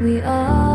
we are